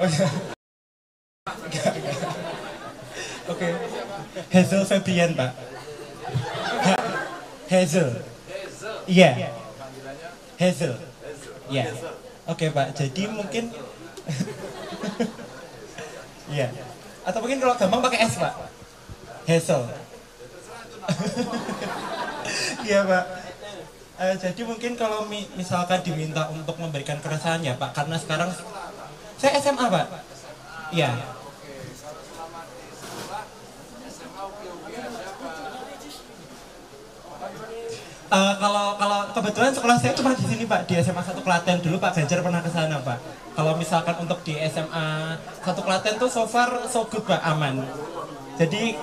Oh, iya. Oke. Hazel Febrian, Pak. Ha- Hazel. Iya. Hazel. Iya. Oke, Pak. Jadi mungkin Iya. Atau mungkin kalau gampang pakai S, Pak. Hazel. Iya, Pak. Eh, jadi mungkin kalau mi- misalkan diminta untuk memberikan keresahan ya Pak, karena sekarang saya SMA Pak. Iya. Eh, kalau kalau kebetulan sekolah saya cuma di sini Pak di SMA 1 Klaten dulu Pak Ganjar pernah ke sana Pak. Kalau misalkan untuk di SMA 1 Klaten tuh so far so good Pak aman. Jadi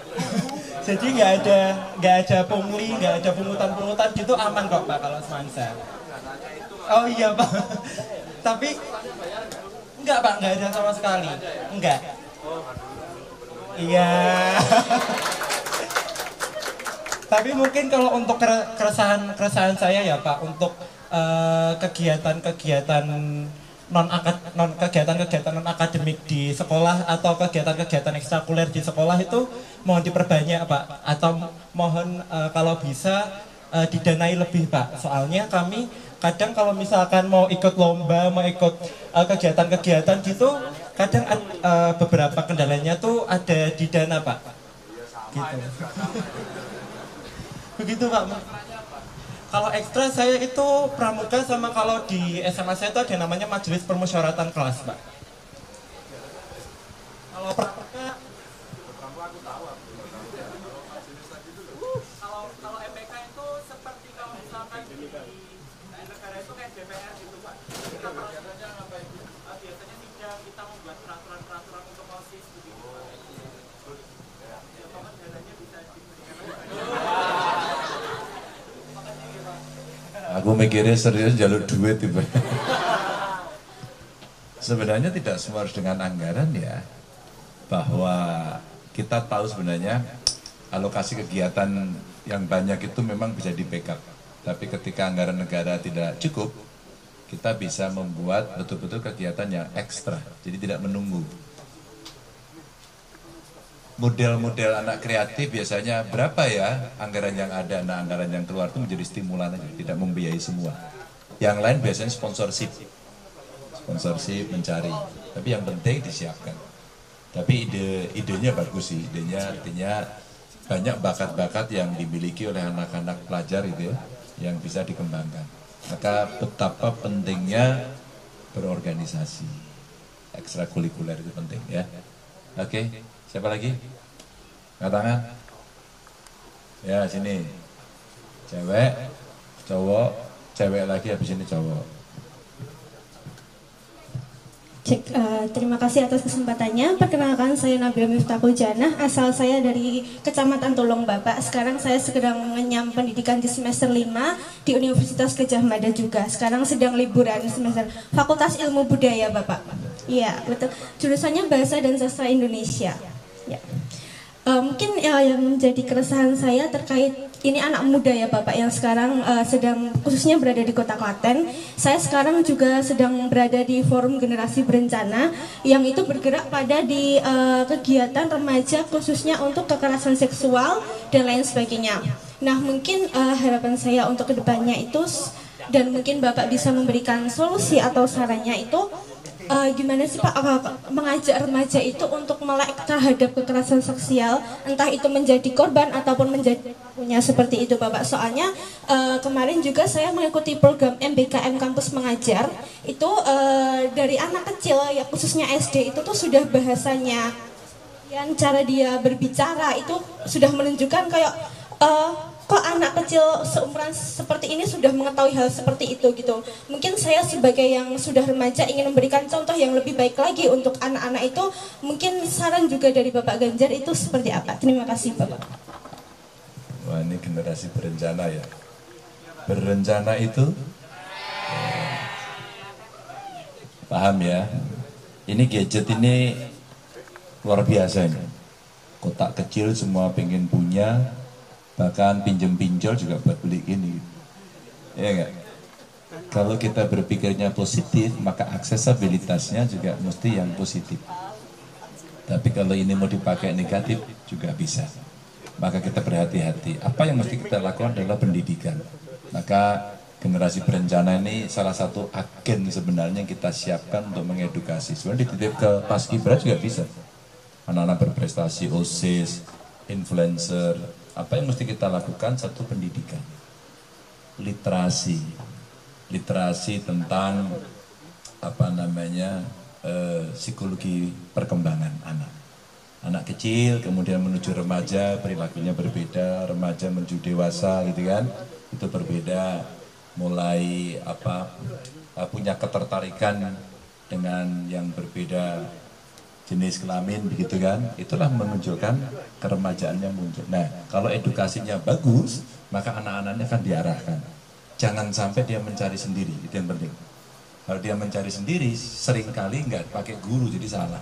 jadi nggak ada nggak ada pungli nggak ada pungutan-pungutan gitu aman kok Pak kalau semansa. Oh iya Pak. Tapi enggak Pak nggak ada sama sekali. Enggak. Iya. Tapi mungkin kalau untuk kere- keresahan keresahan saya ya Pak untuk eh, kegiatan-kegiatan non akad non kegiatan-kegiatan non akademik di sekolah atau kegiatan-kegiatan ekstrakuler di sekolah itu mohon diperbanyak Pak atau mohon eh, kalau bisa eh, didanai lebih Pak. Soalnya kami kadang kalau misalkan mau ikut lomba, mau ikut eh, kegiatan-kegiatan gitu, kadang ad- eh, beberapa kendalanya tuh ada di dana Pak. Gitu. Begitu Pak. Kalau ekstra saya itu pramuka sama kalau di SMA saya itu ada namanya majelis permusyawaratan kelas Pak. Kalau pramuka kalau kalau MPK itu seperti kalau misalkan di, di negara itu kayak DPR gitu Pak. Kita biasanya ngapain? Ah, biasanya sidang kita membuat peraturan-peraturan untuk OSIS begitu Pak. Ya, pokoknya dananya bisa diberikan. Aku mikirnya serius jalur duit tiba. Sebenarnya tidak semua harus dengan anggaran ya. Bahwa kita tahu sebenarnya alokasi kegiatan yang banyak itu memang bisa di backup. Tapi ketika anggaran negara tidak cukup, kita bisa membuat betul-betul kegiatan yang ekstra. Jadi tidak menunggu. Model-model anak kreatif biasanya berapa ya anggaran yang ada, nah anggaran yang keluar itu menjadi stimulan aja, tidak membiayai semua. Yang lain biasanya sponsorship, sponsorship mencari, tapi yang penting disiapkan. Tapi ide idenya bagus sih, idenya artinya banyak bakat-bakat yang dimiliki oleh anak-anak pelajar itu ya, yang bisa dikembangkan. Maka betapa pentingnya berorganisasi, ekstrakurikuler itu penting ya. Oke, siapa lagi? Angkat tangan. Ya sini, cewek, cowok, cewek lagi habis ini cowok. Cek, eh, terima kasih atas kesempatannya. Perkenalkan saya Nabila Miftahul Janah, asal saya dari Kecamatan Tulung Bapak. Sekarang saya sedang mengenyam pendidikan di semester 5 di Universitas Gajah Mada juga. Sekarang sedang liburan semester Fakultas Ilmu Budaya Bapak. Iya, betul. Jurusannya Bahasa dan Sastra Indonesia. Ya. Eh, mungkin ya, yang menjadi keresahan saya terkait ini anak muda ya Bapak yang sekarang eh, sedang khususnya berada di Kota Klaten. Saya sekarang juga sedang berada di Forum Generasi Berencana yang itu bergerak pada di eh, kegiatan remaja khususnya untuk kekerasan seksual dan lain sebagainya. Nah mungkin eh, harapan saya untuk ke depannya itu dan mungkin Bapak bisa memberikan solusi atau sarannya itu Eh, gimana sih Pak? Eh, mengajak remaja itu untuk melek terhadap kekerasan seksual entah itu menjadi korban ataupun menjadi punya seperti itu Bapak soalnya eh, kemarin juga saya mengikuti program MBKM kampus mengajar. Itu eh, dari anak kecil ya khususnya SD itu tuh sudah bahasanya yang cara dia berbicara itu sudah menunjukkan kayak eh, kok anak kecil seumuran seperti ini sudah mengetahui hal seperti itu gitu. Mungkin saya sebagai yang sudah remaja ingin memberikan contoh yang lebih baik lagi untuk anak-anak itu. Mungkin saran juga dari Bapak Ganjar itu seperti apa? Terima kasih Bapak. Wah ini generasi berencana ya. Berencana itu paham ya. Ini gadget ini luar biasa ini. Kotak kecil semua pengen punya, bahkan pinjem pinjol juga buat beli ini. Iya enggak? kalau kita berpikirnya positif, maka aksesabilitasnya juga mesti yang positif. Tapi kalau ini mau dipakai negatif juga bisa. Maka kita berhati-hati. Apa yang mesti kita lakukan adalah pendidikan. Maka generasi berencana ini salah satu agen sebenarnya yang kita siapkan untuk mengedukasi. Sebenarnya dititip ke Paskibra juga bisa. Anak-anak berprestasi, OSIS, influencer. Apa yang mesti kita lakukan? Satu pendidikan. Literasi. Literasi tentang apa namanya eh, psikologi perkembangan anak. Anak kecil kemudian menuju remaja perilakunya berbeda, remaja menuju dewasa gitu kan, itu berbeda. Mulai apa eh, punya ketertarikan dengan yang berbeda jenis kelamin begitu kan itulah menunjukkan keremajaannya muncul nah kalau edukasinya bagus maka anak-anaknya akan diarahkan jangan sampai dia mencari sendiri itu yang penting kalau dia mencari sendiri, sering kali nggak pakai guru, jadi salah.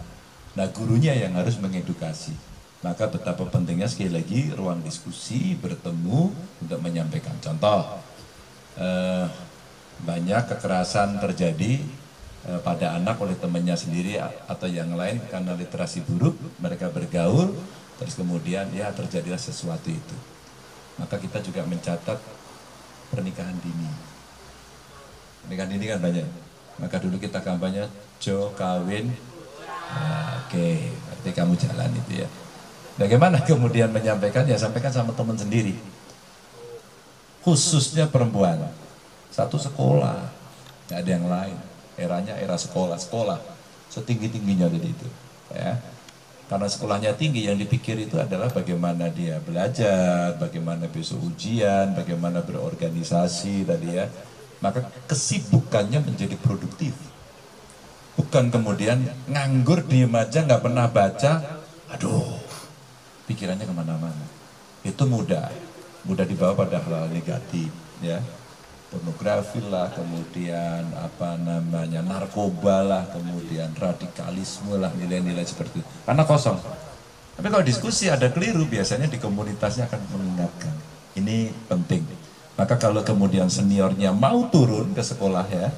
Nah gurunya yang harus mengedukasi. Maka betapa pentingnya sekali lagi ruang diskusi, bertemu untuk menyampaikan. Contoh, eh, banyak kekerasan terjadi pada anak oleh temannya sendiri atau yang lain karena literasi buruk, mereka bergaul, terus kemudian ya terjadilah sesuatu itu. Maka kita juga mencatat pernikahan dini. Pernikahan dini kan banyak. Maka dulu kita kampanye Jo kawin. Nah, Oke, berarti kamu jalan itu ya. Bagaimana kemudian menyampaikan? Ya sampaikan sama teman sendiri. Khususnya perempuan. Satu sekolah, nggak ada yang lain. Eranya era sekolah, sekolah setinggi tingginya jadi itu. Ya, karena sekolahnya tinggi yang dipikir itu adalah bagaimana dia belajar, bagaimana besok ujian, bagaimana berorganisasi tadi ya. Maka kesibukannya menjadi produktif. Bukan kemudian nganggur diem aja nggak pernah baca, aduh pikirannya ke mana-mana. Itu mudah, mudah dibawa pada hal, -hal negatif ya. Pornografi lah, kemudian apa namanya narkoba lah, kemudian radikalisme lah, nilai-nilai seperti itu. Karena kosong. Tapi kalau diskusi ada keliru, biasanya di komunitasnya akan mengingatkan. Ini penting. Maka kalau kemudian seniornya mau turun ke sekolah ya,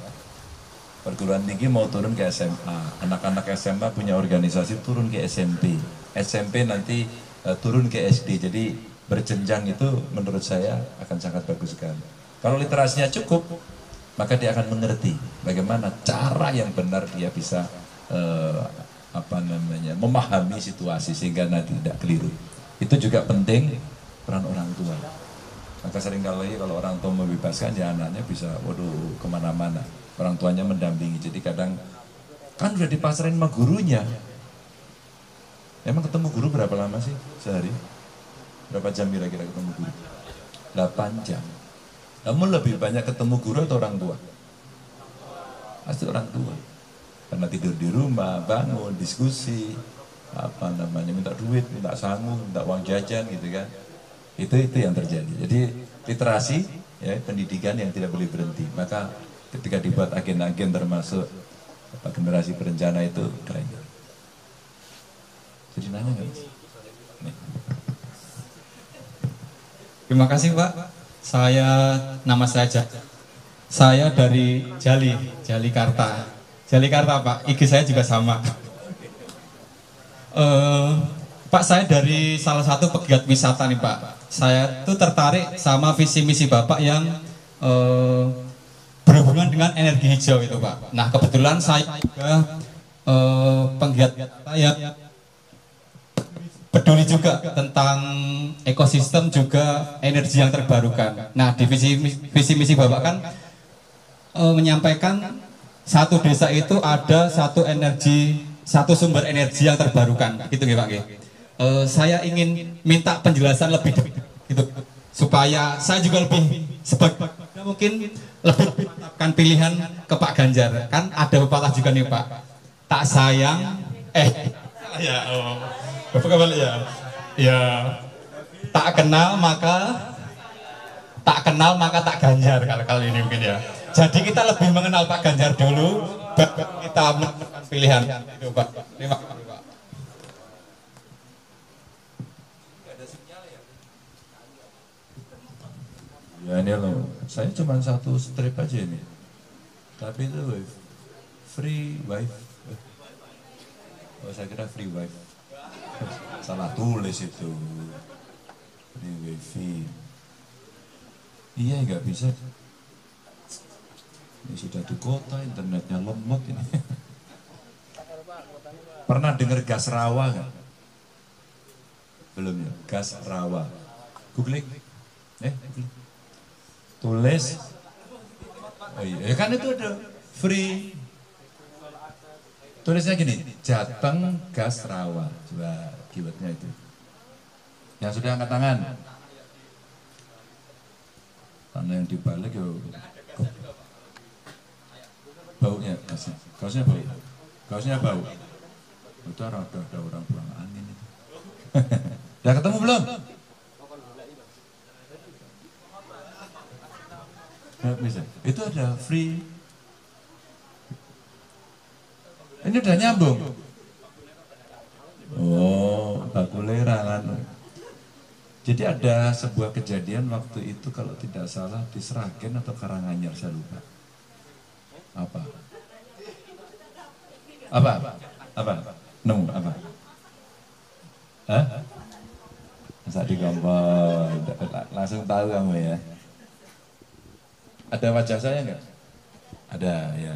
perguruan tinggi mau turun ke SMA, anak-anak SMA punya organisasi turun ke SMP, SMP nanti uh, turun ke SD, jadi berjenjang itu menurut saya akan sangat bagus sekali. Kalau literasinya cukup, maka dia akan mengerti bagaimana cara yang benar dia bisa uh, apa namanya memahami situasi sehingga nanti tidak keliru. Itu juga penting peran orang tua. Maka sering kali kalau orang tua membebaskan ya anaknya bisa waduh ke mana-mana. Orang tuanya mendampingi. Jadi kadang kan udah dipasarin sama gurunya. Emang ketemu guru berapa lama sih sehari? Berapa jam kira-kira ketemu guru? 8 jam. Namun lebih banyak ketemu guru atau orang tua? Pasti orang tua. Karena tidur di rumah, bangun, diskusi, apa namanya, minta duit, minta sangu, minta uang jajan gitu kan. Itu itu yang terjadi. Jadi literasi, ya, pendidikan yang tidak boleh berhenti. Maka ketika dibuat agen-agen termasuk apa, generasi berencana itu keren. Jadi nanya nggak? Terima kasih Pak. Saya nama saya Jack. Saya dari Jali, Jalikarta. Jalikarta Pak. IG saya juga sama. Uh, Pak saya dari salah satu pegiat wisata nih Pak. Saya tuh tertarik sama visi misi Bapak yang uh, berhubungan dengan energi hijau itu Pak. Nah kebetulan saya juga uh, penggiat yang peduli juga tentang ekosistem juga energi yang terbarukan. Nah di visi visi misi Bapak kan uh, menyampaikan satu desa itu ada satu energi satu sumber energi yang terbarukan. Gitu ya Pak uh, saya ingin minta penjelasan lebih gitu. Supaya saya juga lebih sebagai mungkin lebih menetapkan pilihan ke Pak Ganjar. Kan ada pepatah juga nih Pak. Tak sayang eh ya oh. Bapak kembali ya? Ya tak kenal maka tak kenal maka tak Ganjar kalau kali ini mungkin ya. Jadi kita lebih mengenal Pak Ganjar dulu baru kita menentukan pilihan. Itu terima kasih Pak. Ya ini loh, saya cuma satu strip aja ini. Tapi itu free wifi. Oh saya kira free wifi. Salah tulis itu. Free wifi. Iya nggak bisa. Ini sudah di kota, internetnya lemot ini. Pernah dengar gas rawa nggak? Belum ya, gas rawa. Googling. Eh. Tulis. Oh iya, ya kan itu ada free. Tulisnya gini, Jateng gas rawa. Coba keywordnya itu. Yang sudah angkat tangan. Karena yang dibalik yo baunya kaosnya, kaosnya bau, kaosnya bau. Itu ada ada orang buang angin itu. Udah ketemu belum? Bisa. Itu ada free. Ini udah nyambung. Oh, bakulera kan. Jadi ada sebuah kejadian waktu itu kalau tidak salah di Seragen atau Karanganyar saya lupa. Apa? Apa? Apa? Nemu apa? Hah? Masa langsung tahu kamu ya. Ada wajah saya nggak? Ada ya.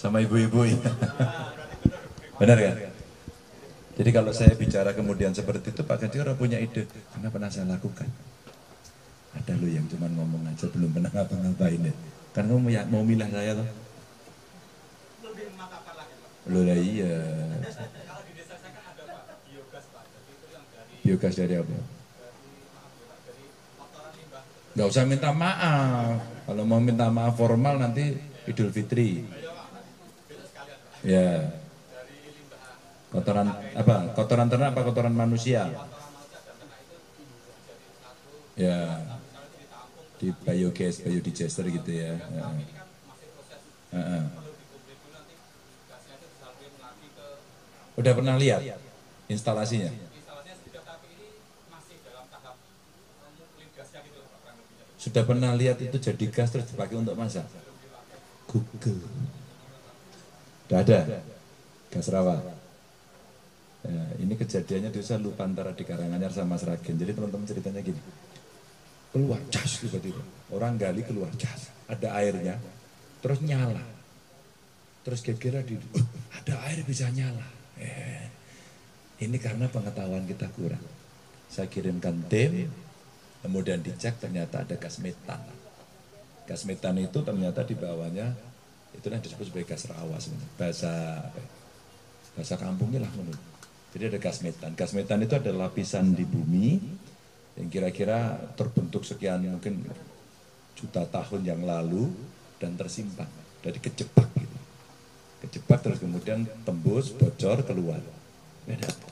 Sama ibu-ibu ya. Benar kan? Jadi kalau saya bicara kemudian seperti itu, Pak Ganti orang punya ide. Karena pernah saya lakukan. Ada lo yang cuma ngomong aja, belum pernah ngapa-ngapain ya. Kan kamu mau, ya, mau milah saya tuh. Lo lah iya. Biogas dari apa? Gak usah minta maaf. Kalau mau minta maaf formal nanti Idul Fitri. Ya. Kotoran apa? Kotoran ternak apa kotoran manusia? Ya. Di biogas, biodigester gitu ya. ya. Ya, ya. Udah pernah lihat instalasinya? Sudah pernah lihat itu jadi gas terus dipakai untuk masak? Google. Udah ada? Gas rawa. Ya, ini kejadiannya di saya lupa antara di Karanganyar sama Seragen. Jadi teman-teman ceritanya gini. Keluar cas tiba-tiba. Orang gali keluar cas. Ada airnya. Terus nyala. Terus kira-kira di "Oh, ada air bisa nyala. Eh, ini karena pengetahuan kita kurang. Saya kirimkan tim, kemudian dicek ternyata ada gas metan. Gas metan itu ternyata di bawahnya itu yang disebut sebagai gas rawa sebenarnya. Bahasa ya? bahasa kampungnya lah menurut. Jadi ada gas metan. Gas metan itu adalah lapisan di bumi yang kira-kira terbentuk sekian mungkin juta tahun yang lalu dan tersimpan. Jadi kejebak gitu. Kejebak terus kemudian tembus, bocor, keluar. Beda.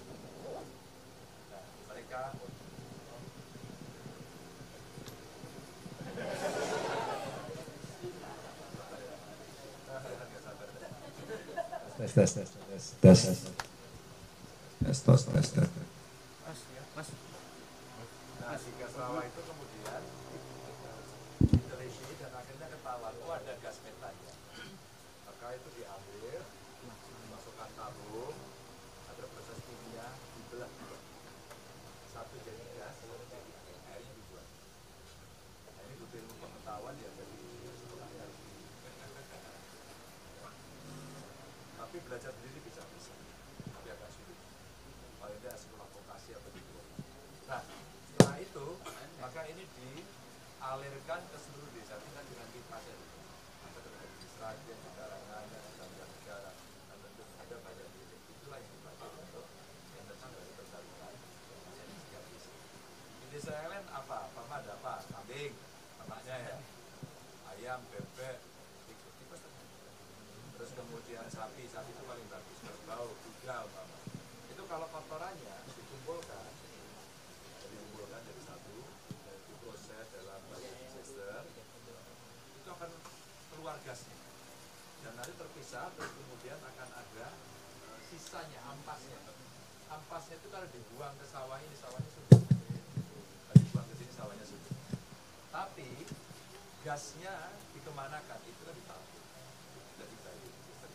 Tes tes tes tes tes tes tes tes air dibuat nah, ini ilmu pengetahuan ya tapi belajar sendiri bisa bisa. Tapi agak sulit. Paling tidak sekolah vokasi atau di luar. Nah setelah itu maka ini dialirkan ke seluruh desa. Kita dengan saja ada di Seragen, di Karanganyar, di Banjarnegara dan tentu ada banyak titik itulah yang dipakai untuk yang datang dari terbarukan yang setiap desa di desa lain apa? Pertama ada apa? Kambing, ternaknya ya. Ayam, bebek, kemudian sapi sapi itu paling bagus. Berbau kuda umpama. Itu kalau kotorannya dikumpulkan dikumpulkan jadi satu dan diproses dalam digester itu akan keluar gasnya. Dan nanti terpisah terus kemudian akan ada eh, sisanya ampasnya. Ampasnya itu kalau dibuang ke sawah ini sawahnya sudah dibuang ke sini sawahnya sudah tapi gasnya dikemanakan itu kan ditampung tidak bisa itu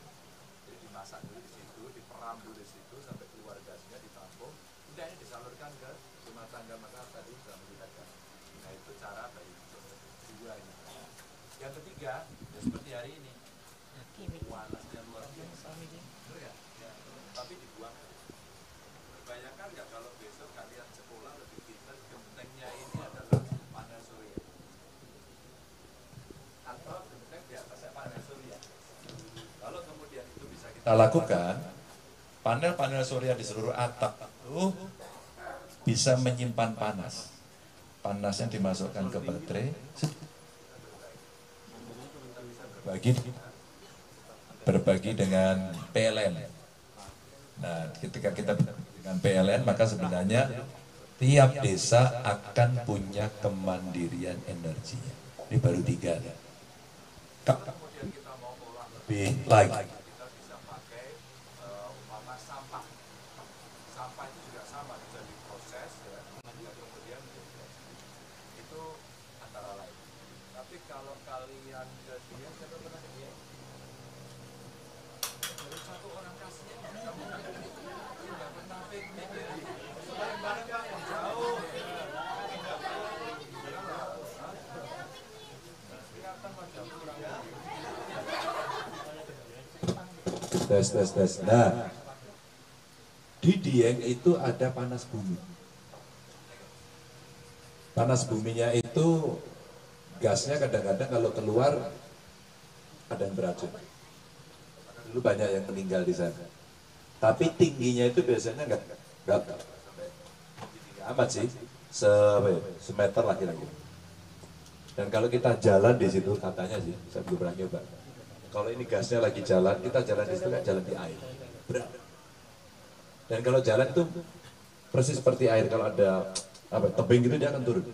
jadi dimasak dulu di situ diperam dulu di situ sampai keluar gasnya ditampung ini disalurkan ke rumah tangga maka tadi sudah menggunakan nah itu cara bagi dua ini. Yang ketiga ya seperti hari ini. Panasnya luar biasa. Ya? Ya. tapi dibuang. Bayangkan nggak kalau besok kalian sekolah lebih pintar gentengnya ini adalah panel surya atau genteng di atasnya panel surya kalau kemudian itu bisa kita lakukan panel-panel surya di seluruh atap itu bisa menyimpan panas. Panasnya dimasukkan ke baterai. Bagi berbagi dengan PLN. Nah ketika kita dengan PLN maka sebenarnya tiap desa akan punya kemandirian energinya. Ini baru tiga kemudian kita mau lebih lagi kita bisa pakai uh, umpama sampah sampah itu juga sama bisa diproses ya kemudian itu antara lain tapi kalau kalian ke dia siapa pernah ke dia baru satu orang kasih kamu nggak pernah piknik ya. Bareng-bareng pak jauh. Tes tes tes. Nah di Dieng itu ada panas bumi. Panas buminya itu gasnya kadang-kadang kalau keluar ada yang beracun. Dulu banyak yang meninggal di sana. Tapi tingginya itu biasanya nggak nggak nggak amat sih. Se ya, semeter lah kira-kira. Dan kalau kita jalan di situ katanya sih saya belum pernah nyoba. Kalau ini gasnya lagi jalan kita jalan di situ kan jalan di air. Berat. Dan kalau jalan itu persis seperti air. Kalau ada apa tebing gitu dia akan turun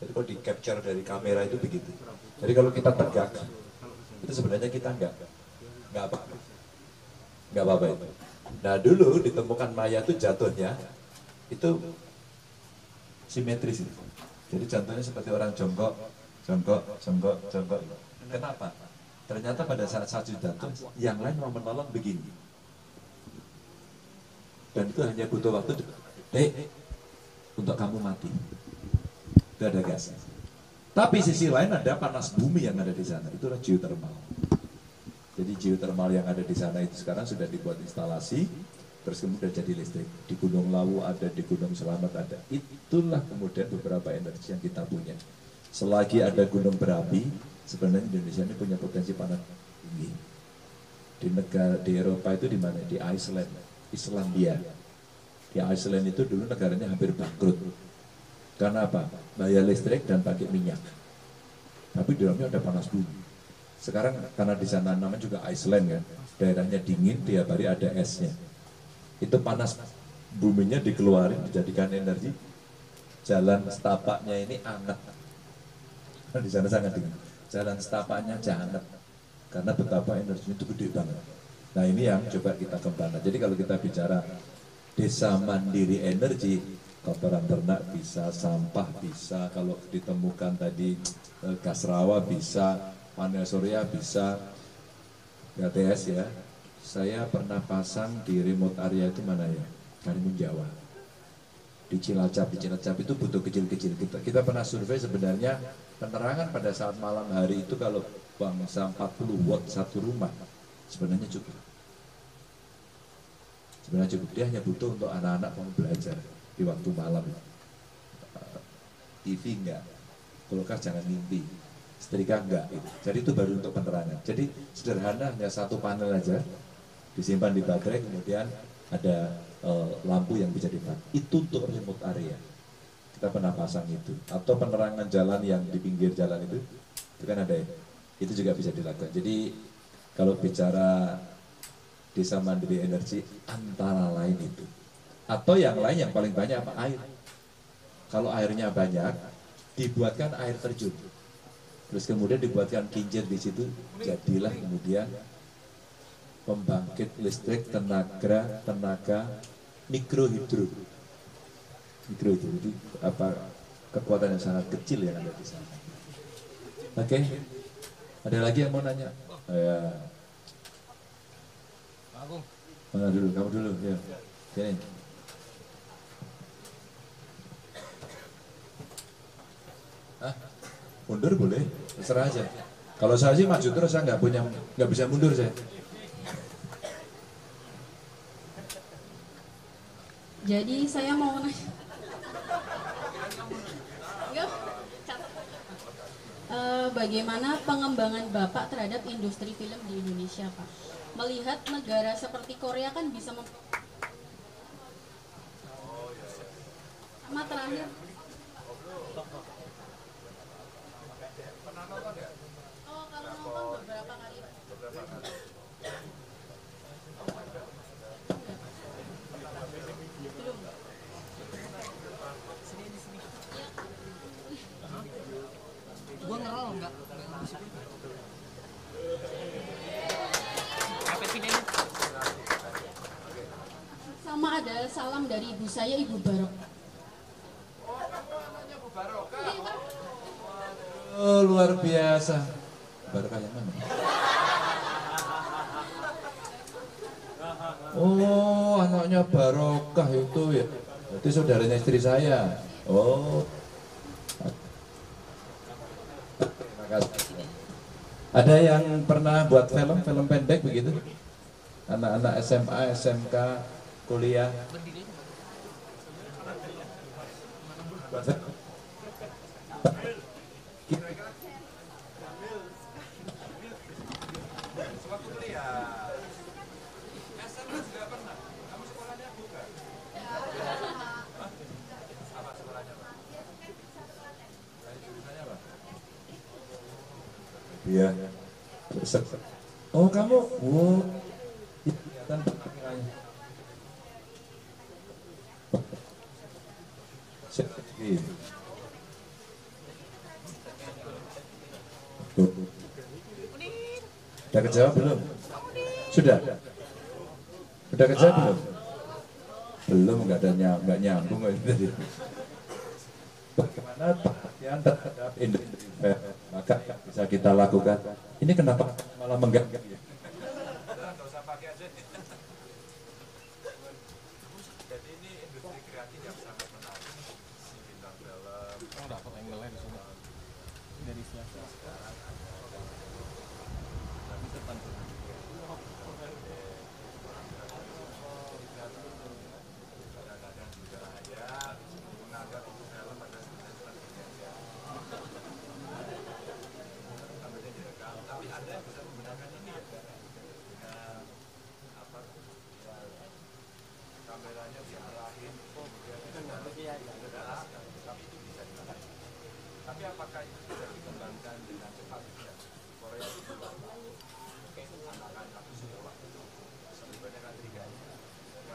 jadi kalau di capture dari kamera itu begitu. Jadi kalau kita tegak itu sebenarnya kita enggak. Nggak apa nggak apa-apa itu. Nah dulu ditemukan maya itu jatuhnya itu simetris itu. Jadi contohnya seperti orang jongkok jongkok jongkok jongkok. Kenapa? Ternyata pada saat satu jatuh yang lain mau menolong begini. Dan itu hanya butuh waktu dek untuk kamu mati ada gas tapi sisi lain ada panas bumi yang ada di sana itulah geothermal jadi geothermal yang ada di sana itu sekarang sudah dibuat instalasi, terus kemudian jadi listrik. Di Gunung Lawu ada, di Gunung Selamat ada. Itulah kemudian beberapa energi yang kita punya. Selagi ada gunung berapi, sebenarnya Indonesia ini punya potensi panas tinggi. Di negara di Eropa itu di mana? Di Iceland, Islandia. Di Iceland itu dulu negaranya hampir bangkrut. Karena apa? Bayar listrik dan pakai minyak. Tapi di dalamnya ada panas bumi. Sekarang karena di sana namanya juga Iceland kan, daerahnya dingin, tiap hari ada esnya. Itu panas buminya dikeluarin, dijadikan energi. Jalan setapaknya ini anget. Di sana sangat dingin. Jalan setapaknya jangan karena betapa energinya itu gede banget. Nah ini yang coba kita kembangkan. Jadi kalau kita bicara desa mandiri energi, kotoran ternak bisa, sampah bisa, kalau ditemukan tadi eh, gas rawa bisa, panel surya bisa GTS ya. Saya pernah pasang di remote area itu mana ya? Karimun Jawa. Di Cilacap, di Cilacap itu butuh kecil-kecil. Kita, kita pernah survei sebenarnya penerangan pada saat malam hari itu kalau bangsa 40 watt satu rumah sebenarnya cukup. Sebenarnya cukup. Dia hanya butuh untuk anak-anak mau belajar di waktu malam. TV enggak, kulkas jangan mimpi. Setrika enggak jadi itu baru untuk penerangan. Jadi sederhana hanya satu panel aja. Disimpan di baterai kemudian ada uh, lampu yang bisa dipakai itu untuk remote area. Kita pernah pasang itu. Atau penerangan jalan yang di pinggir jalan itu. Itu kan ada ya. Itu juga bisa dilakukan. Jadi kalau bicara desa mandiri energi antara lain itu atau yang lain yang paling banyak apa air kalau airnya banyak dibuatkan air terjun Terus kemudian dibuatkan kincir di situ, jadilah kemudian pembangkit listrik tenaga tenaga mikrohidro. Mikrohidro itu apa kekuatan yang sangat kecil yang ada di sana. Oke. Ada lagi yang mau nanya? Oh, ya. Mana dulu? Kamu dulu. Ya. Sini. Mundur boleh, terserah aja. Kalau saya sih maju terus saya nggak punya, nggak bisa mundur saya. Jadi saya mau nanya. Eh, bagaimana pengembangan Bapak terhadap industri film di Indonesia, Pak? Melihat negara seperti Korea kan bisa mem sama terakhir Oh, kalau nonton beberapa kali, Pak. Belum. Sama ada salam dari ibu saya, Ibu Barok. Oh, luar biasa. Baru kayak mana? Oh, anaknya Barokah itu ya. Itu saudaranya istri saya. Oh. Ada yang pernah buat film, film pendek begitu? Anak-anak SMA, SMK, kuliah. Buat film? Iya. Set- Oh kamu, oh, Ih, kelihatan penampilannya. Set- Iya. Kejawab belum? Sudah? Udah kejawab belum? Belum, nggak ada nyam, nggak nyambung itu tadi. Bagaimana perhatian terhadap industri? Maka bisa kita lakukan. Ini kenapa malah mengganggu? ya?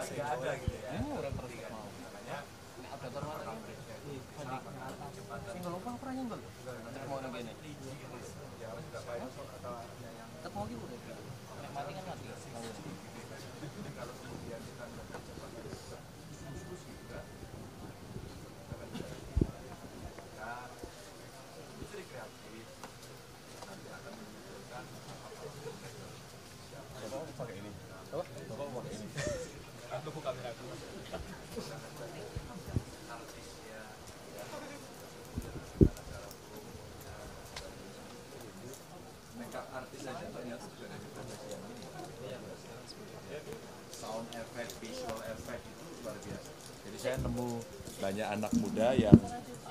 nggak ada gitu ya. Ngerti kan? Makanya Single lupa pernah nyenggol. Mau nang kene. Tetep mau gitu. Nek mati kan mati. visual effect itu luar biasa. Jadi saya nemu banyak anak muda yang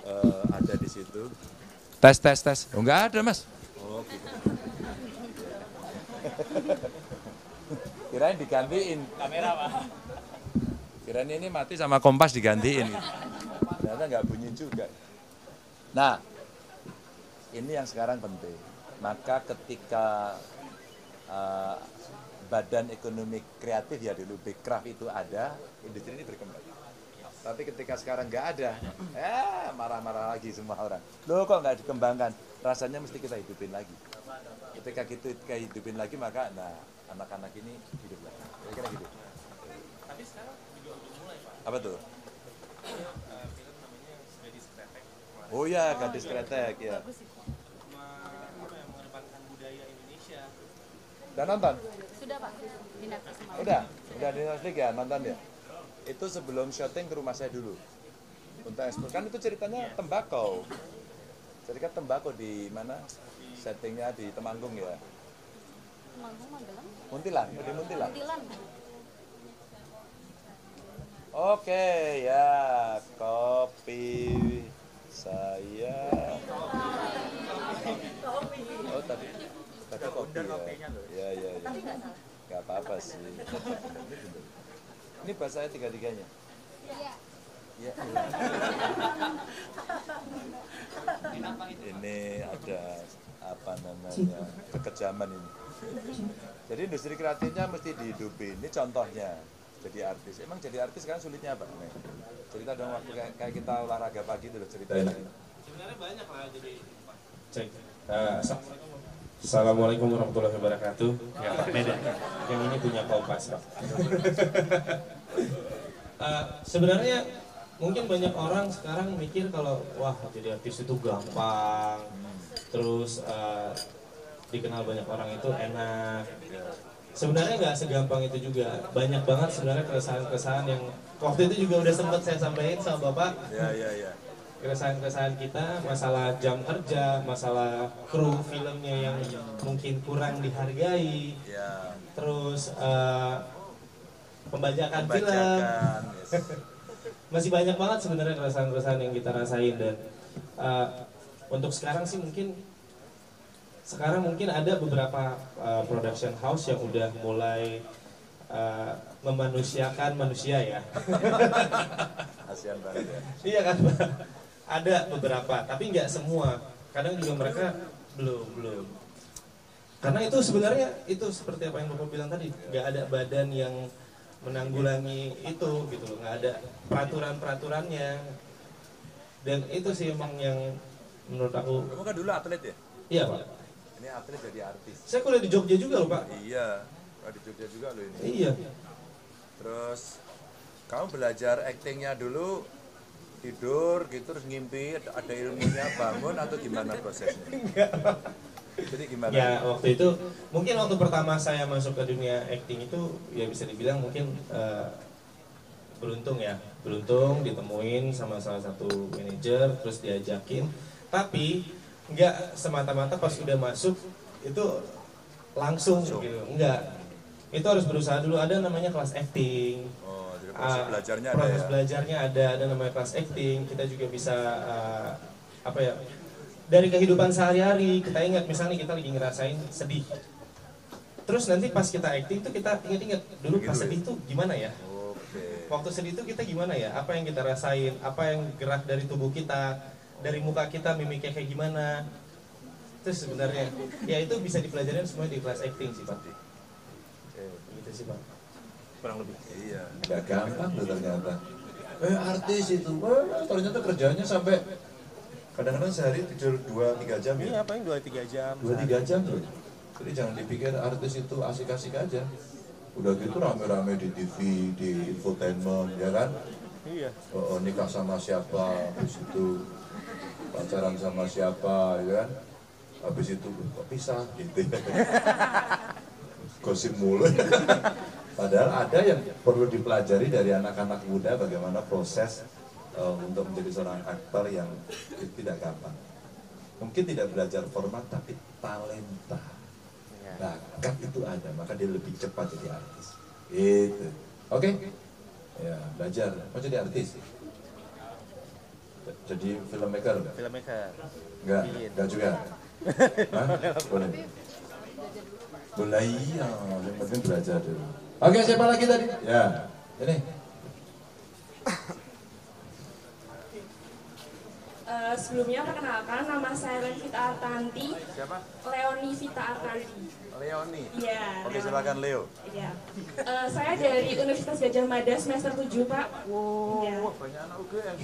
eh, ada di situ. Tes tes tes. Oh enggak ada mas. Oh gitu. Kirain digantiin. Kamera pak. Kirain ini mati sama kompas digantiin. Ternyata nggak bunyi juga. Nah, ini yang sekarang penting. Maka ketika eh, badan ekonomi kreatif ya dulu Bekraf itu ada, industri ini berkembang. Tapi ketika sekarang nggak ada, eh marah-marah lagi semua orang. Loh kok nggak dikembangkan? Rasanya mesti kita hidupin lagi. Ketika kita, kita hidupin lagi maka nah anak-anak ini hidup lagi. Kira-kira gitu. Tapi sekarang juga udah mulai Pak. Apa tuh? Eh. Oh ya, gadis kretek ya. Apa ya, mengedepankan budaya Indonesia. Udah nonton? Sudah Pak, di Netflix kemarin. Udah, udah di Netflix ya nonton ya. Itu sebelum syuting ke rumah saya dulu. Untuk ekspor kan itu ceritanya tembakau. Cerita tembakau di mana? Settingnya di Temanggung ya. Temanggung, Magelang, Muntilan, di Muntilan. Muntilan. Oke ya, kopi saya. Oh tadi, tadi kopi ya. Ya ya ya. Gak apa-apa sih. Ini bener. Ini bahasa saya tiga-tiganya. Iya. Ya. Ini ada apa namanya kekejaman ini. Jadi industri kreatifnya mesti dihidupin. Ini contohnya jadi artis. Emang jadi artis sekarang sulitnya apa? Nih, cerita dong waktu kayak, kayak kita olahraga pagi itu loh ceritain. Sebenarnya banyak lah jadi Pak. Cek. Eh, sa- Assalamualaikum warahmatullahi wabarakatuh. Ya, beda. Yang ini punya kompas, Pak. Eh, sebenarnya mungkin banyak orang sekarang mikir kalau wah jadi artis itu gampang, terus eh, dikenal banyak orang itu enak. Sebenarnya nggak segampang itu juga. Banyak banget sebenarnya keresahan-keresahan yang waktu itu juga udah sempat saya sampaikan sama bapak Ya ya ya. Keresahan-keresahan kita masalah jam kerja, masalah kru filmnya yang mungkin kurang dihargai, Ya. terus eh, pembajakan, film, Bacakan. Yes. masih banyak banget sebenarnya keresahan-keresahan yang kita rasain dan eh, untuk sekarang sih mungkin sekarang mungkin ada beberapa eh, production house yang udah mulai eh, memanusiakan manusia ya. Kasihan banget ya. Iya kan Pak? Ada beberapa, tapi nggak semua. Kadang juga mereka belum belum. Karena itu sebenarnya itu seperti apa yang Bapak bilang tadi, nggak ada badan yang menanggulangi itu gitu loh, nggak ada peraturan-peraturannya. Dan itu sih emang yang menurut aku, Kamu kan dulu atlet ya? iya Pak. Ini atlet jadi artis. Saya kuliah di Jogja juga loh Pak. Iya. Di Jogja juga loh ini. Iya. Terus kamu belajar aktingnya dulu tidur gitu terus ngimpi ada ilmunya bangun atau gimana prosesnya? Jadi gimana? Ya waktu itu mungkin waktu pertama saya masuk ke dunia acting itu ya bisa dibilang mungkin eh, beruntung ya. Beruntung ditemuin sama salah satu manajer terus diajakin. Tapi nggak semata-mata pas udah masuk itu langsung gitu. Enggak itu harus berusaha dulu. Ada namanya kelas acting Proses Ah, belajarnya ada proses ya. belajarnya ada ada namanya kelas acting kita juga bisa ah, apa ya dari kehidupan sehari-hari kita ingat misalnya kita lagi ngerasain sedih terus nanti pas kita acting tuh kita ingat-ingat dulu pas Gitu ya? sedih tuh gimana ya Oke. waktu sedih itu kita gimana ya apa yang kita rasain apa yang gerak dari tubuh kita dari muka kita mimiknya kayak gimana terus sebenarnya ya itu bisa dipelajarin semua di kelas acting sih pak Oke. gitu sih pak kurang lebih Iya. Gak gampang tuh ternyata. Eh artis itu, wah ternyata kerjanya sampai kadang-kadang sehari tidur 2-3 jam ya. Iya, paling 2-3 jam. 2-3 jam tuh. Jadi jangan dipikir artis itu asik-asik aja. Udah gitu rame-rame di TV, di infotainment, ya kan? Iya. Oh, oh, nikah sama siapa, habis itu pacaran sama siapa, ya kan? Habis itu kok pisah gitu. Gosip mulu. Padahal ada yang perlu dipelajari dari anak-anak muda bagaimana proses eh, untuk menjadi seorang aktor yang tidak gampang. Mungkin tidak belajar format tapi talenta. Bakat itu ada, maka dia lebih cepat jadi artis. Itu. Oke, Ya, belajar. Mau jadi artis? Jadi filmmaker? Filmmaker. Enggak, enggak juga. Hah? Boleh. Boleh iya, yang penting belajar dulu. Oke, siapa lagi tadi? Ya, ini. Eh, sebelumnya perkenalkan nama saya Levita Artanti. Siapa? Leoni Vita Artanti. Leoni. Iya. Oke, Leoni. silakan Leo. Iya. Eh, saya dari Universitas Gajah Mada semester 7, Pak. Wow, wah, banyak anak UGM.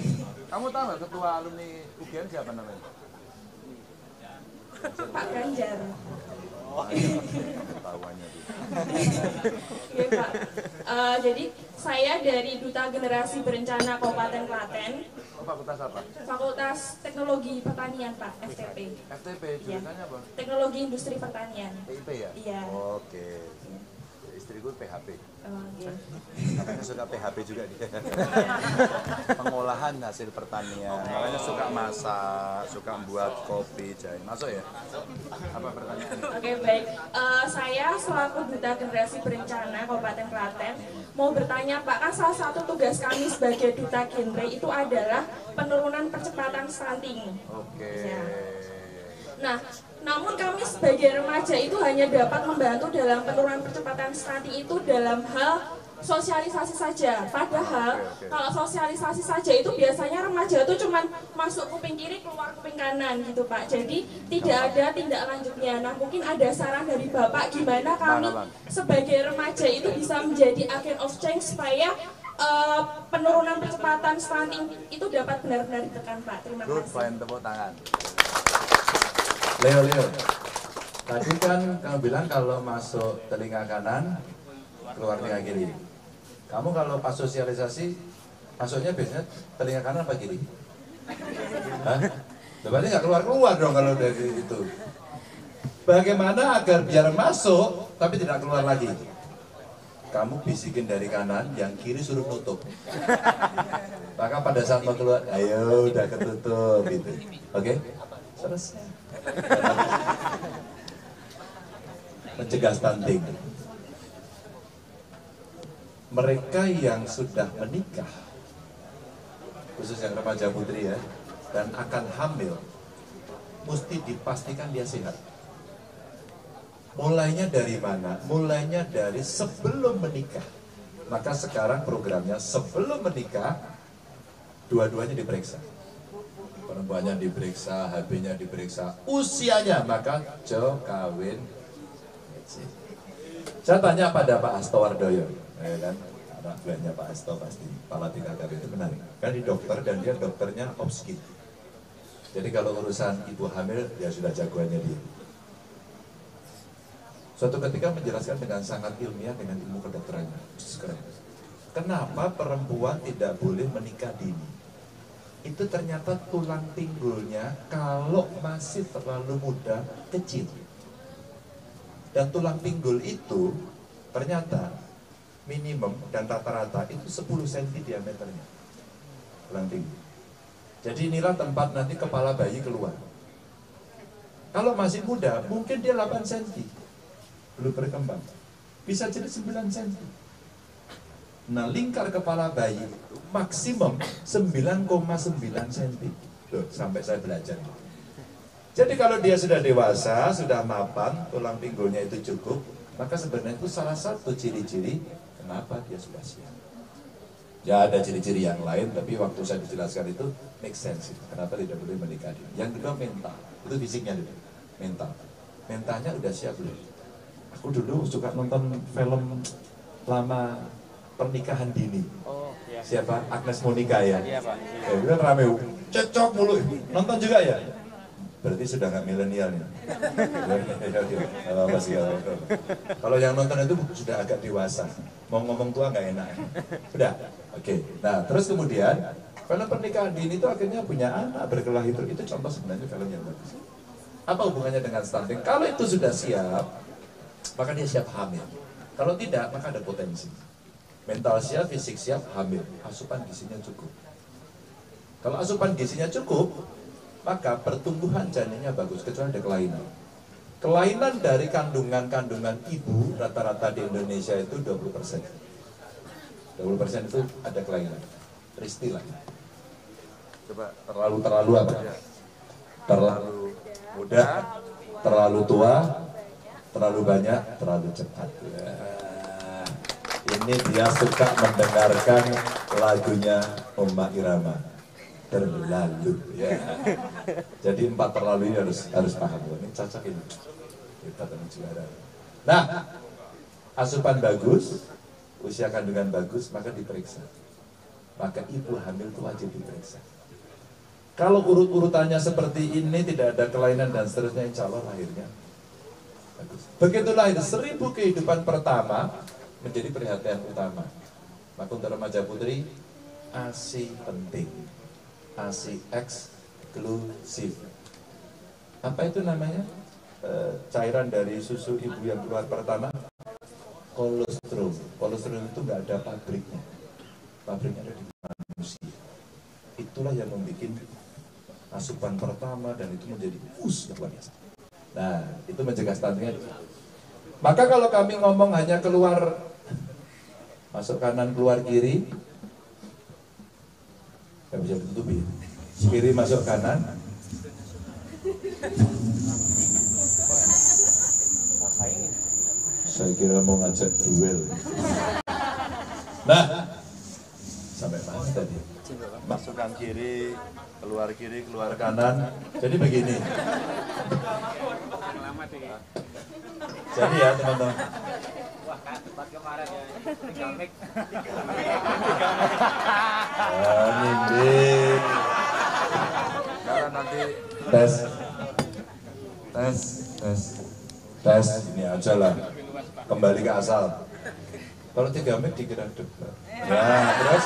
Kamu tahu nggak ketua alumni UGM siapa namanya? Pak Ganjar. Iya. Iya, Pak. Eh, jadi saya dari Duta Generasi Berencana Kabupaten Klaten, Oh, fakultas apa? Fakultas Teknologi Pertanian, Pak, FTP. FTP, Iya. jurusannya apa? Teknologi Industri Pertanian. PIP ya? Iya. Oke. Istriku PHP. Oh, iya. Makanya suka PHP juga dia. Pengolahan hasil pertanian. Makanya suka masak, suka buat kopi, jahe. Masuk ya? Apa pertanyaan? Oke baik, Eh, saya selaku Duta Generasi Berencana Kabupaten Klaten mau bertanya Pak, kan salah satu tugas kami sebagai Duta Genre itu adalah penurunan percepatan stunting. Oke. Ya. Nah, namun kami sebagai remaja itu hanya dapat membantu dalam penurunan percepatan stunting itu dalam hal sosialisasi saja. Padahal kalau sosialisasi saja itu biasanya remaja itu cuma masuk kuping kiri keluar kuping kanan gitu Pak. Jadi tidak ada tindak lanjutnya. Nah mungkin ada saran dari Bapak gimana kami sebagai remaja itu bisa menjadi agent of change supaya eh, penurunan percepatan stunting itu dapat benar-benar ditekan Pak. Terima Good kasih. point, tepuk tangan. Leo, Leo. Tadi kan kamu bilang kalau masuk telinga kanan, keluar telinga kiri. Kamu kalau pas sosialisasi, masuknya biasanya telinga kanan apa kiri? Hah? Berarti nggak keluar-keluar dong kalau dari itu. Bagaimana agar biar masuk, tapi tidak keluar lagi? Kamu bisikin dari kanan, yang kiri suruh nutup. Maka pada saat mau keluar, ayo udah ketutup gitu. Oke? Selesai. Mencegah stunting. Mereka yang sudah menikah, khusus yang remaja putri ya, dan akan hamil, mesti dipastikan dia sehat. Mulainya dari mana? Mulainya dari sebelum menikah. Maka sekarang programnya sebelum menikah, dua-duanya diperiksa perempuannya diperiksa, HB-nya diperiksa, usianya maka jo kawin. Saya tanya pada Pak Asto Wardoyo, ya kan, anak buahnya Pak Asto pasti, Kepala TKKP itu benar. Kan di dokter dan dia dokternya obskin. Jadi kalau urusan ibu hamil, ya sudah jagoannya dia. Suatu ketika menjelaskan dengan sangat ilmiah dengan ilmu kedokterannya. Kenapa perempuan tidak boleh menikah dini? Itu ternyata tulang pinggulnya kalau masih terlalu muda kecil. Dan tulang pinggul itu ternyata minimum dan rata-rata itu 10 cm diameternya. Tulang pinggul. Jadi inilah tempat nanti kepala bayi keluar. Kalau masih muda, mungkin dia 8 cm. Belum berkembang. Bisa jadi 9 cm. Nah, lingkar kepala bayi itu maksimum 9,9 cm. Loh, sampai saya belajar. Jadi kalau dia sudah dewasa, sudah mapan, tulang pinggulnya itu cukup, maka sebenarnya itu salah satu ciri-ciri kenapa dia sudah siap. Ya ada ciri-ciri yang lain, tapi waktu saya dijelaskan itu make sense. Kenapa tidak boleh menikah dini. Yang kedua mental, itu fisiknya dulu. Mental. Mentalnya udah siap belum? Aku dulu suka nonton film lama pernikahan dini. Oh, iya. Siapa? Agnes Monica ya? Iya, Pak. Ya, itu kan rame, cocok mulu. Nonton juga ya? Berarti sudah nggak milenial ya? Kalau apa sih, kalau itu. Kalau yang nonton itu sudah agak dewasa, mau ngomong tua nggak enak. Udah, oke. Nah, terus kemudian film pernikahan dini itu akhirnya punya anak berkelahi itu itu contoh sebenarnya film yang bagus. Apa hubungannya dengan stunting? Kalau itu sudah siap, maka dia siap hamil. Kalau tidak, maka ada potensi. Mental siap, fisik siap, hamil. Asupan gizinya cukup. Kalau asupan gizinya cukup, maka pertumbuhan janinnya bagus, kecuali ada kelainan. Kelainan dari kandungan-kandungan ibu rata-rata di Indonesia itu 20%. 20% itu ada kelainan. Peristilah. Coba terlalu terlalu apa? Terlalu muda, terlalu tua, terlalu banyak, terlalu cepat. Ya. Ini dia suka mendengarkan lagunya Oma Irama. Terlalu ya. Jadi empat terlalu ini harus harus paham. Ini cocok ini. Kita teman juara. Nah, asupan bagus, usia kandungan bagus, maka diperiksa. Maka ibu hamil itu wajib diperiksa. Kalau urut-urutannya seperti ini, tidak ada kelainan dan seterusnya, insya Allah lahirnya bagus. Begitu lahir, seribu kehidupan pertama menjadi perhatian utama. Maka untuk remaja putri, ASI penting. ASI eksklusif. Apa itu namanya? E, cairan dari susu ibu yang keluar pertama kolostrum. Kolostrum itu nggak ada pabriknya. Pabriknya ada di manusia. Itulah yang membuat asupan pertama dan itu menjadi us yang luar biasa. Nah, itu mencegah stuntingnya. Maka kalau kami ngomong hanya keluar masuk kanan keluar kiri, nggak bisa ditutupi. Kiri masuk kanan, saya kira mau ngajak duel. Nah, sampai mana tadi? Masukkan kiri, keluar kiri, keluar kanan. Jadi begini. Jadi ya teman-teman. Nyindir. Karena nanti tes, tes, tes, tes. Ini aja lah. Kembali ke asal. Kalau tiga menit dikira debat. Ya, terus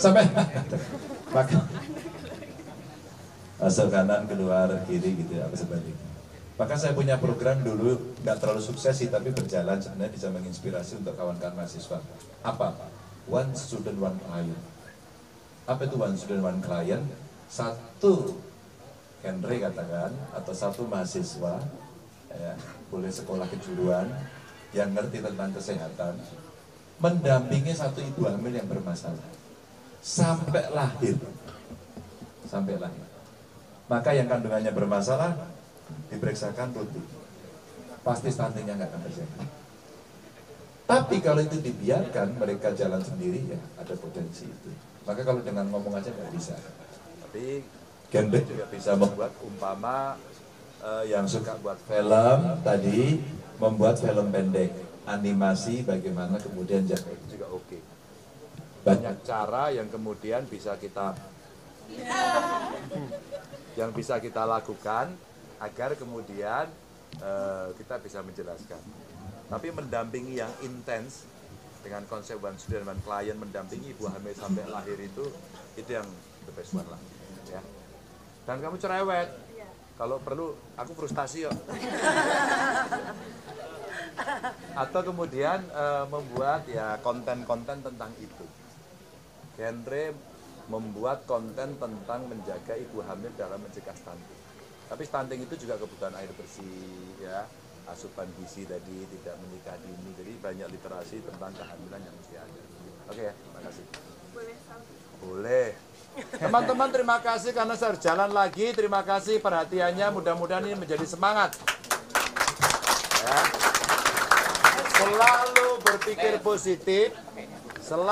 sampai maka asal kanan keluar kiri gitu ya, apa sebaliknya. Maka saya punya program dulu nggak terlalu sukses sih tapi berjalan sebenarnya bisa menginspirasi untuk kawan-kawan mahasiswa. Apa? One student one client. Apa itu one student one client? Satu Henry katakan atau satu mahasiswa ya, boleh sekolah kejuruan yang ngerti tentang kesehatan mendampingi satu ibu hamil yang bermasalah sampai lahir sampai lahir maka yang kandungannya bermasalah diperiksakan rutin pasti stuntingnya nggak akan terjadi. Tapi kalau itu dibiarkan mereka jalan sendiri ya ada potensi itu. Maka kalau dengan ngomong aja nggak bisa. Tapi Genbek juga bisa membuat umpama uh, yang suka buat film tadi membuat film pendek. Animasi bagaimana kemudian jaga itu juga oke. Banyak. Cara yang kemudian bisa kita yang bisa kita lakukan agar kemudian uh, kita bisa menjelaskan. Tapi mendampingi yang intens dengan konsep one student one client mendampingi ibu hamil sampai lahir itu itu yang the best one lah ya. Dan kamu cerewet. Kalau perlu aku frustasi yuk atau kemudian uh, membuat ya konten-konten tentang itu. Genre membuat konten tentang menjaga ibu hamil dalam mencegah stunting tapi stunting itu juga kebutuhan air bersih ya. Asupan gizi tadi tidak menikah dini. Jadi banyak literasi tentang kehamilan yang mesti ada. Oke ya terima kasih. Boleh teman-teman terima kasih karena saya harus jalan lagi. Terima kasih perhatiannya. Mudah-mudahan ini menjadi semangat. Ya. Selalu berpikir positif, selalu